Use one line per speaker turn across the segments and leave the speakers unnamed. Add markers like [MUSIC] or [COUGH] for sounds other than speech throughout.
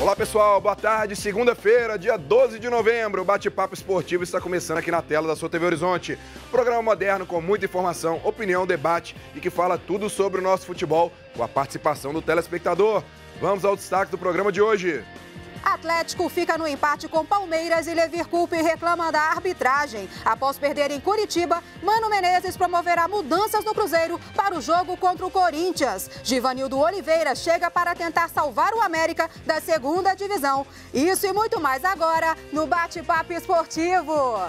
Olá pessoal, boa tarde. Segunda-feira, dia 12 de novembro. O bate-papo esportivo está começando aqui na tela da sua TV Horizonte. Programa moderno com muita informação, opinião, debate e que fala tudo sobre o nosso futebol com a participação do telespectador. Vamos ao destaque do programa de hoje.
Atlético fica no empate com Palmeiras e Levir Coupe reclama da arbitragem. Após perder em Curitiba, Mano Menezes promoverá mudanças no Cruzeiro para o jogo contra o Corinthians. Givanildo Oliveira chega para tentar salvar o América da segunda divisão. Isso e muito mais agora no Bate-Papo Esportivo.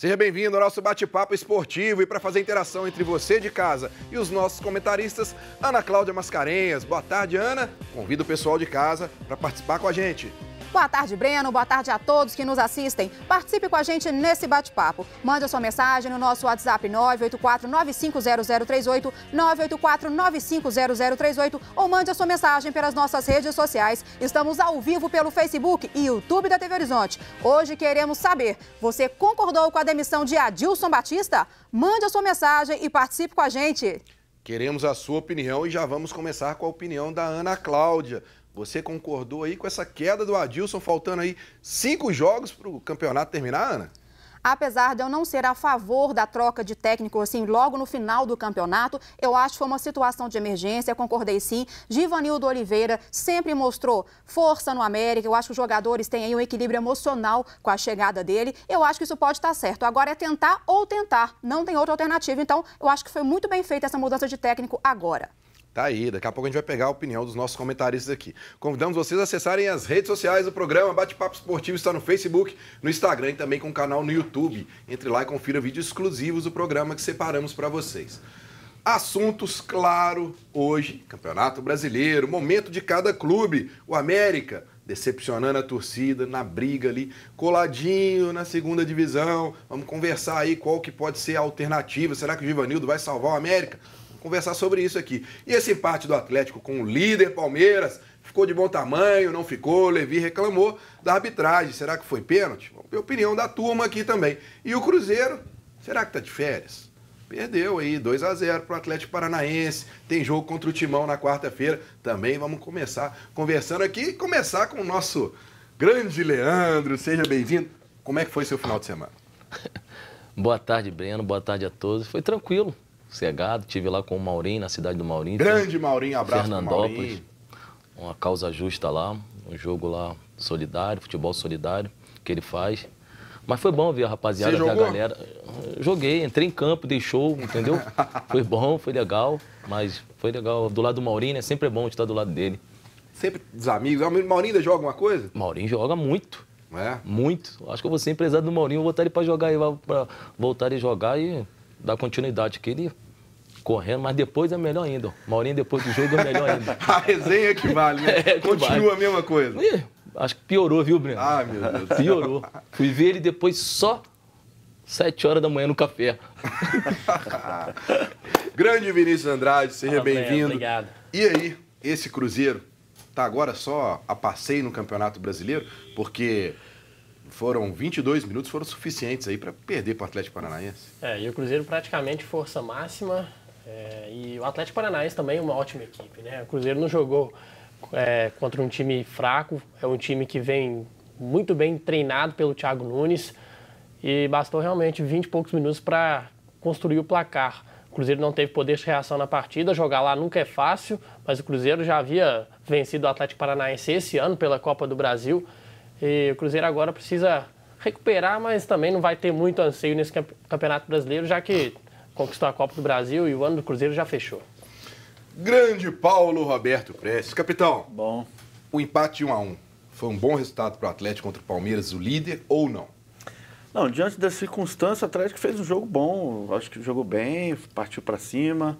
Seja bem-vindo ao nosso bate-papo esportivo e para fazer interação entre você de casa e os nossos comentaristas, Ana Cláudia Mascarenhas. Boa tarde, Ana. Convido o pessoal de casa para participar com a gente.
Boa tarde, Breno. Boa tarde a todos que nos assistem. Participe com a gente nesse bate-papo. Mande a sua mensagem no nosso WhatsApp 984-950038, 984-950038 ou mande a sua mensagem pelas nossas redes sociais. Estamos ao vivo pelo Facebook e YouTube da TV Horizonte. Hoje queremos saber, você concordou com a demissão de Adilson Batista? Mande a sua mensagem e participe com a gente.
Queremos a sua opinião e já vamos começar com a opinião da Ana Cláudia. Você concordou aí com essa queda do Adilson, faltando aí cinco jogos para o campeonato terminar, Ana?
Apesar de eu não ser a favor da troca de técnico assim logo no final do campeonato, eu acho que foi uma situação de emergência, concordei sim. Givanildo Oliveira sempre mostrou força no América, eu acho que os jogadores têm aí um equilíbrio emocional com a chegada dele. Eu acho que isso pode estar certo. Agora é tentar ou tentar, não tem outra alternativa. Então, eu acho que foi muito bem feita essa mudança de técnico agora.
Tá aí, daqui a pouco a gente vai pegar a opinião dos nossos comentaristas aqui. Convidamos vocês a acessarem as redes sociais do programa Bate-Papo Esportivo, está no Facebook, no Instagram e também com o canal no YouTube. Entre lá e confira vídeos exclusivos do programa que separamos para vocês. Assuntos, claro, hoje, Campeonato Brasileiro, momento de cada clube. O América decepcionando a torcida na briga ali, coladinho na segunda divisão. Vamos conversar aí qual que pode ser a alternativa. Será que o Givanildo vai salvar o América? Conversar sobre isso aqui. E esse empate do Atlético com o líder Palmeiras ficou de bom tamanho, não ficou? Levi reclamou da arbitragem. Será que foi pênalti? A opinião da turma aqui também. E o Cruzeiro, será que tá de férias? Perdeu aí 2 a 0 para o Atlético Paranaense. Tem jogo contra o Timão na quarta-feira. Também vamos começar conversando aqui e começar com o nosso grande Leandro. Seja bem-vindo. Como é que foi seu final de semana? [LAUGHS]
Boa tarde, Breno. Boa tarde a todos. Foi tranquilo cegado. Tive lá com o Maurinho, na cidade do Maurinho.
Grande Maurinho, abraço
Fernandópolis. Maurinho. Uma causa justa lá, um jogo lá solidário, futebol solidário que ele faz. Mas foi bom ver a rapaziada, ver a galera. Joguei, entrei em campo, dei show, entendeu? [LAUGHS] foi bom, foi legal, mas foi legal. Do lado do Maurinho, né? Sempre é bom estar do lado dele.
Sempre dos amigos. O Maurinho ainda joga alguma coisa?
Maurinho joga muito. É? Muito. Acho que eu vou ser empresário do Maurinho, vou botar ele para jogar aí, para voltar e jogar e dar continuidade que ele correndo, mas depois é melhor ainda. Maurinho depois do jogo é melhor ainda. [LAUGHS]
a resenha que vale, né? [LAUGHS] É, Continua vale. a mesma coisa.
Ih, acho que piorou, viu, Breno?
Ah, meu Deus.
Piorou. Fui ver ele depois só sete horas da manhã no café. [LAUGHS]
Grande Vinícius Andrade, seja bem-vindo.
Obrigado.
E aí, esse Cruzeiro tá agora só a passeio no Campeonato Brasileiro? Porque foram 22 minutos, foram suficientes aí para perder para o Atlético Paranaense.
É, e o Cruzeiro praticamente força máxima. É, e o Atlético Paranaense também é uma ótima equipe, né? O Cruzeiro não jogou é, contra um time fraco, é um time que vem muito bem treinado pelo Thiago Nunes e bastou realmente 20 e poucos minutos para construir o placar. O Cruzeiro não teve poder de reação na partida, jogar lá nunca é fácil, mas o Cruzeiro já havia vencido o Atlético Paranaense esse ano pela Copa do Brasil e o Cruzeiro agora precisa recuperar, mas também não vai ter muito anseio nesse Campeonato Brasileiro, já que conquistou a Copa do Brasil e o ano do Cruzeiro já fechou.
Grande Paulo Roberto Prestes. Capitão.
Bom.
O empate 1 a 1 foi um bom resultado para o Atlético contra o Palmeiras, o líder, ou não?
Não, diante da circunstância, o Atlético fez um jogo bom, acho que jogou bem, partiu para cima,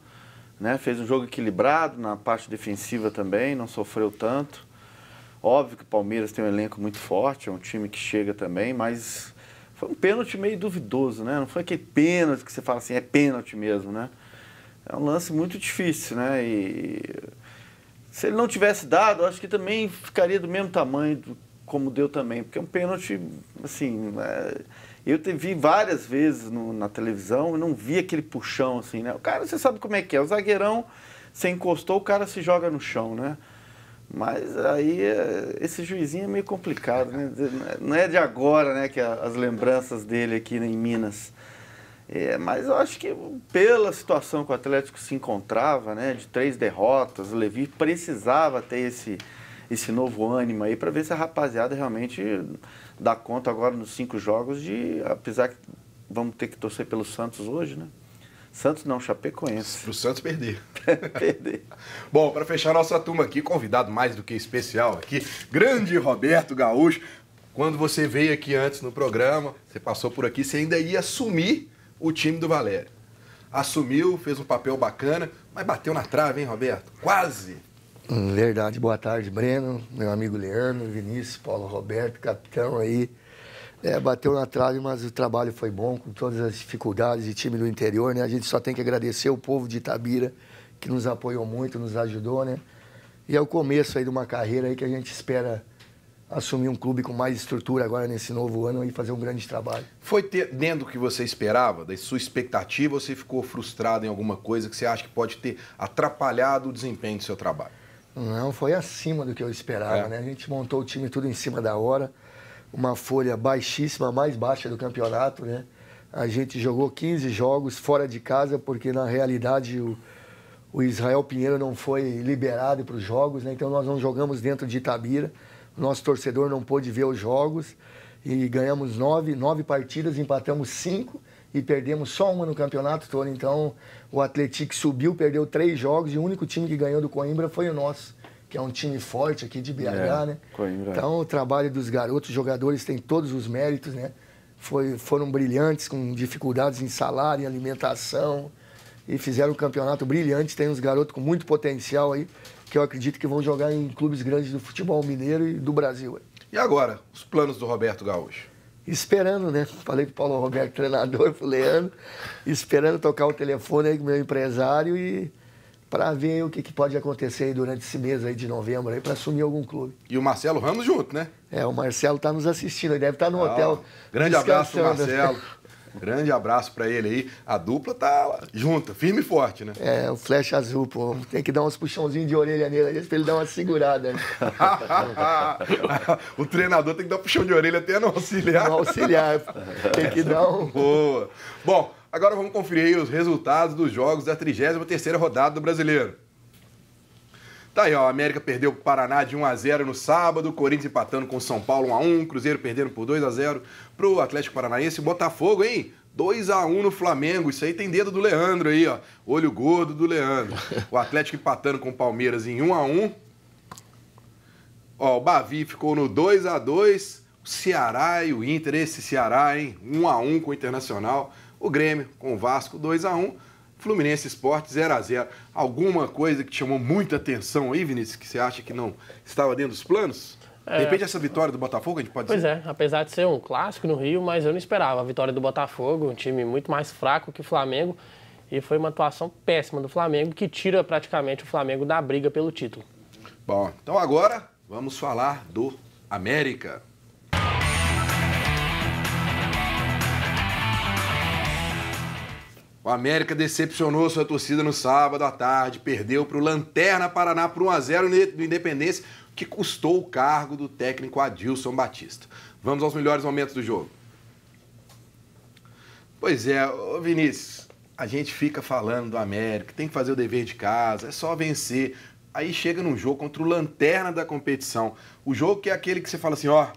né? fez um jogo equilibrado na parte defensiva também, não sofreu tanto. Óbvio que o Palmeiras tem um elenco muito forte, é um time que chega também, mas foi um pênalti meio duvidoso, né? Não foi aquele pênalti que você fala assim, é pênalti mesmo, né? É um lance muito difícil, né? E se ele não tivesse dado, acho que também ficaria do mesmo tamanho do, como deu também, porque é um pênalti, assim, é, eu te vi várias vezes no, na televisão e não vi aquele puxão, assim, né? O cara, você sabe como é que é, o zagueirão, você encostou, o cara se joga no chão, né? Mas aí é, esse juizinho é meio complicado, né? Não é de agora, né, que as lembranças dele aqui em Minas. É, mas eu acho que pela situação que o Atlético se encontrava, né, de três derrotas, o Levi precisava ter esse, esse novo ânimo aí para ver se a rapaziada realmente dá conta agora nos cinco jogos de, apesar que vamos ter que torcer pelo Santos hoje, né? Santos não, Chapecoense.
Para o Santos perder. [LAUGHS]
perder.
Bom, para fechar nossa turma aqui, convidado mais do que especial aqui, grande Roberto Gaúcho. Quando você veio aqui antes no programa, você passou por aqui, você ainda ia assumir o time do Valério. Assumiu, fez um papel bacana, mas bateu na trave, hein, Roberto? Quase.
Verdade. Boa tarde, Breno, meu amigo Leandro, Vinícius, Paulo Roberto, capitão aí é, bateu na trave, mas o trabalho foi bom, com todas as dificuldades de time do interior, né? A gente só tem que agradecer o povo de Itabira, que nos apoiou muito, nos ajudou, né? E é o começo aí de uma carreira aí que a gente espera assumir um clube com mais estrutura agora nesse novo ano e fazer um grande trabalho.
Foi ter, dentro do que você esperava, da sua expectativa, ou você ficou frustrado em alguma coisa que você acha que pode ter atrapalhado o desempenho do seu trabalho?
Não, foi acima do que eu esperava, é. né? A gente montou o time tudo em cima da hora uma folha baixíssima, mais baixa do campeonato, né? A gente jogou 15 jogos fora de casa, porque na realidade o, o Israel Pinheiro não foi liberado para os jogos, né? Então nós não jogamos dentro de Itabira. O nosso torcedor não pôde ver os jogos e ganhamos nove, nove partidas, empatamos cinco e perdemos só uma no campeonato todo. Então o Atlético subiu, perdeu três jogos e o único time que ganhou do Coimbra foi o nosso que é um time forte aqui de BH, é, né? Coimbra. Então, o trabalho dos garotos, jogadores tem todos os méritos, né? Foi, foram brilhantes, com dificuldades em salário, em alimentação, e fizeram um campeonato brilhante. Tem uns garotos com muito potencial aí, que eu acredito que vão jogar em clubes grandes do futebol mineiro e do Brasil.
E agora, os planos do Roberto Gaúcho?
Esperando, né? Falei com o Paulo Roberto, [LAUGHS] treinador, pro Leandro, esperando tocar o telefone aí com o meu empresário e para ver o que, que, pode acontecer durante esse mês aí de novembro aí para assumir algum clube.
E o Marcelo Ramos junto, né?
É, o Marcelo está nos assistindo, ele deve estar tá no ah, hotel.
Grande abraço pro Marcelo. [LAUGHS] Grande abraço para ele aí. A dupla tá junta, firme e forte, né?
É, o flecha azul, pô. Tem que dar uns puxãozinhos de orelha nele para ele dar uma segurada. Né? [LAUGHS] [LAUGHS]
o treinador tem que dar um puxão de orelha até no auxiliar.
No auxiliar. Tem que dar um.
Boa. Bom, Agora vamos conferir os resultados dos jogos da 33ª rodada do Brasileiro. Tá aí, ó, a América perdeu pro Paraná de 1 a 0 no sábado, Corinthians empatando com São Paulo 1 a 1, Cruzeiro perdendo por 2 a 0 pro Atlético Paranaense, Botafogo, hein? 2 a 1 no Flamengo. Isso aí tem dedo do Leandro aí, ó. Olho gordo do Leandro. O Atlético empatando com o Palmeiras em 1 a 1. Ó, o Bavi ficou no 2 a 2. O Ceará e o Inter, esse Ceará, hein? 1 a 1 com o Internacional. O Grêmio com o Vasco 2 a 1 Fluminense Esporte 0 a 0 Alguma coisa que te chamou muita atenção aí, Vinícius, que você acha que não estava dentro dos planos? É, de repente essa vitória do Botafogo, a gente pode
pois
dizer?
Pois é, apesar de ser um clássico no Rio, mas eu não esperava a vitória do Botafogo, um time muito mais fraco que o Flamengo, e foi uma atuação péssima do Flamengo, que tira praticamente o Flamengo da briga pelo título.
Bom, então agora vamos falar do América. O América decepcionou sua torcida no sábado à tarde, perdeu para o Lanterna Paraná por 1x0 no Independência, que custou o cargo do técnico Adilson Batista. Vamos aos melhores momentos do jogo. Pois é, Vinícius, a gente fica falando do América, tem que fazer o dever de casa, é só vencer. Aí chega num jogo contra o Lanterna da competição. O jogo que é aquele que você fala assim, ó,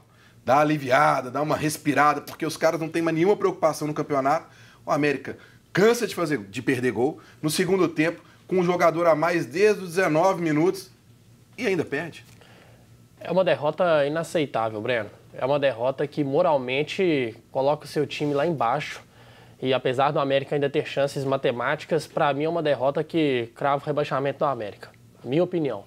dá aliviada, dá uma respirada, porque os caras não têm mais nenhuma preocupação no campeonato. O América cansa de fazer de perder gol. No segundo tempo, com um jogador a mais desde os 19 minutos e ainda perde.
É uma derrota inaceitável, Breno. É uma derrota que moralmente coloca o seu time lá embaixo. E apesar do América ainda ter chances matemáticas, para mim é uma derrota que crava o rebaixamento do América. Minha opinião.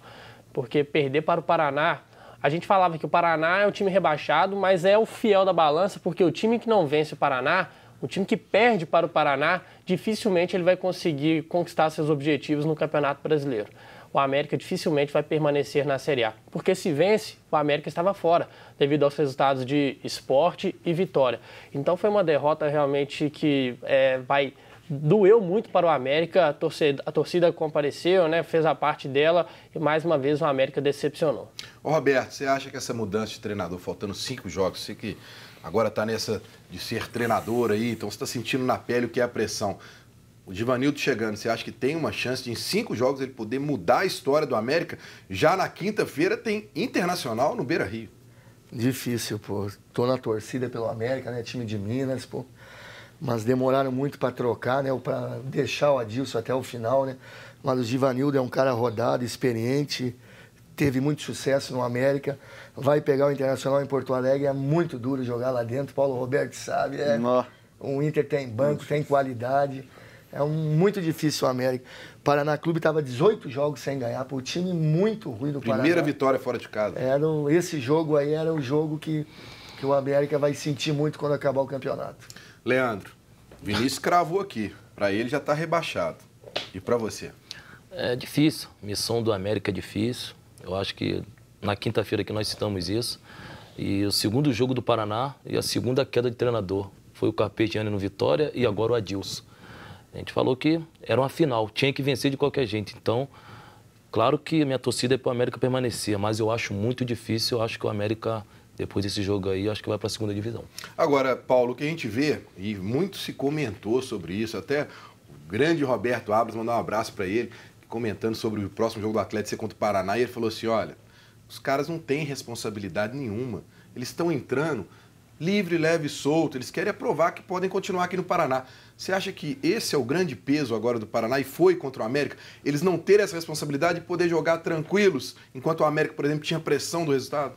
Porque perder para o Paraná, a gente falava que o Paraná é o time rebaixado, mas é o fiel da balança, porque o time que não vence o Paraná, o time que perde para o Paraná, dificilmente ele vai conseguir conquistar seus objetivos no Campeonato Brasileiro. O América dificilmente vai permanecer na Série A, porque se vence, o América estava fora, devido aos resultados de esporte e vitória. Então foi uma derrota realmente que é, vai doeu muito para o América, a torcida, a torcida compareceu, né, fez a parte dela e mais uma vez o América decepcionou.
Ô Roberto, você acha que essa mudança de treinador, faltando cinco jogos, você que agora está nessa de ser treinador aí, então você está sentindo na pele o que é a pressão. O Divanildo chegando, você acha que tem uma chance de em cinco jogos ele poder mudar a história do América? Já na quinta-feira tem Internacional no Beira Rio.
Difícil, pô. Tô na torcida pelo América, né? Time de Minas, pô mas demoraram muito para trocar, né? Para deixar o Adilson até o final, né? Mas o Givanildo é um cara rodado, experiente, teve muito sucesso no América, vai pegar o Internacional em Porto Alegre, é muito duro jogar lá dentro. Paulo Roberto sabe, é. O Inter tem banco, tem qualidade. É um, muito difícil o América. O Paraná Clube estava 18 jogos sem ganhar, para o time muito ruim do
Paraná. Primeira vitória fora de casa.
Era, esse jogo aí era o jogo que, que o América vai sentir muito quando acabar o campeonato.
Leandro, Vinícius cravou aqui. Para ele já está rebaixado. E para você?
É difícil. Missão do América é difícil. Eu acho que na quinta-feira que nós citamos isso. E o segundo jogo do Paraná e a segunda queda de treinador. Foi o Carpegiani no Vitória e agora o Adilson. A gente falou que era uma final, tinha que vencer de qualquer jeito. Então, claro que minha torcida é para o América permanecer, mas eu acho muito difícil. Eu acho que o América depois desse jogo aí, acho que vai para a segunda divisão.
Agora, Paulo, o que a gente vê, e muito se comentou sobre isso, até o grande Roberto Abras mandar um abraço para ele, comentando sobre o próximo jogo do Atlético ser contra o Paraná, e ele falou assim: olha, os caras não têm responsabilidade nenhuma. Eles estão entrando livre, leve e solto. Eles querem provar que podem continuar aqui no Paraná. Você acha que esse é o grande peso agora do Paraná e foi contra o América? Eles não terem essa responsabilidade de poder jogar tranquilos, enquanto o América, por exemplo, tinha pressão do resultado?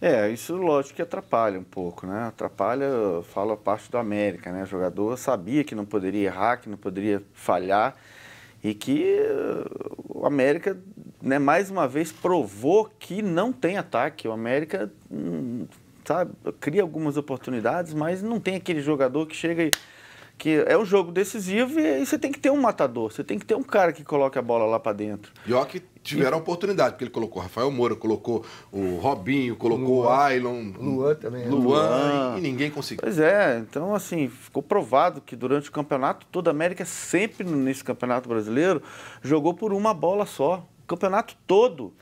É, isso lógico que atrapalha um pouco, né? Atrapalha, fala parte do América, né? O jogador sabia que não poderia errar, que não poderia falhar e que uh, o América, né, mais uma vez provou que não tem ataque. O América, hum, sabe, cria algumas oportunidades, mas não tem aquele jogador que chega e que é um jogo decisivo e você tem que ter um matador, você tem que ter um cara que coloque a bola lá para dentro.
Que tiveram e... oportunidade, porque ele colocou Rafael Moura, colocou o Robinho, colocou Luan, o Ailon,
Luan também.
Luan, Luan, e ninguém conseguiu.
Pois é, então assim, ficou provado que durante o campeonato, toda a América sempre nesse campeonato brasileiro jogou por uma bola só. O campeonato todo.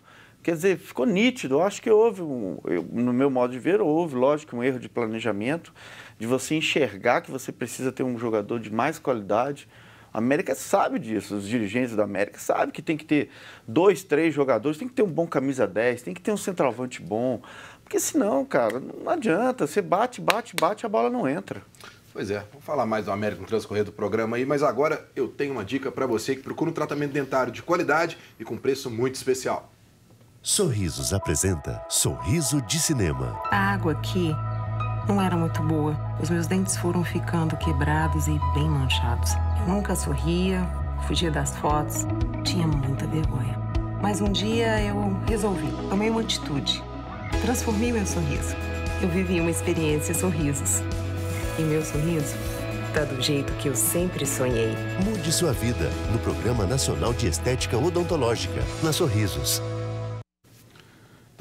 Quer dizer, ficou nítido. Eu acho que houve, um, eu, no meu modo de ver, houve, lógico, um erro de planejamento de você enxergar que você precisa ter um jogador de mais qualidade. A América sabe disso, os dirigentes da América sabem que tem que ter dois, três jogadores, tem que ter um bom camisa 10, tem que ter um centroavante bom. Porque senão, cara, não adianta. Você bate, bate, bate, a bola não entra.
Pois é, vamos falar mais do América no transcorrer do programa aí, mas agora eu tenho uma dica para você que procura um tratamento dentário de qualidade e com preço muito especial.
Sorrisos apresenta Sorriso de Cinema.
A água aqui não era muito boa. Os meus dentes foram ficando quebrados e bem manchados. Nunca sorria, fugia das fotos, tinha muita vergonha. Mas um dia eu resolvi, tomei uma atitude. Transformei meu sorriso. Eu vivi uma experiência sorrisos. E meu sorriso tá do jeito que eu sempre sonhei.
Mude sua vida no Programa Nacional de Estética Odontológica, na Sorrisos.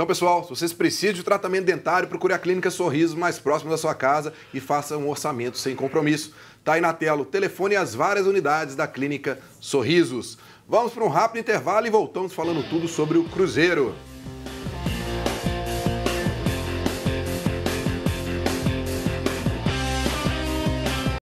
Então, pessoal, se vocês precisam de tratamento dentário, procure a Clínica Sorriso mais próximo da sua casa e faça um orçamento sem compromisso. Tá aí na tela o telefone e as várias unidades da Clínica Sorrisos. Vamos para um rápido intervalo e voltamos falando tudo sobre o Cruzeiro.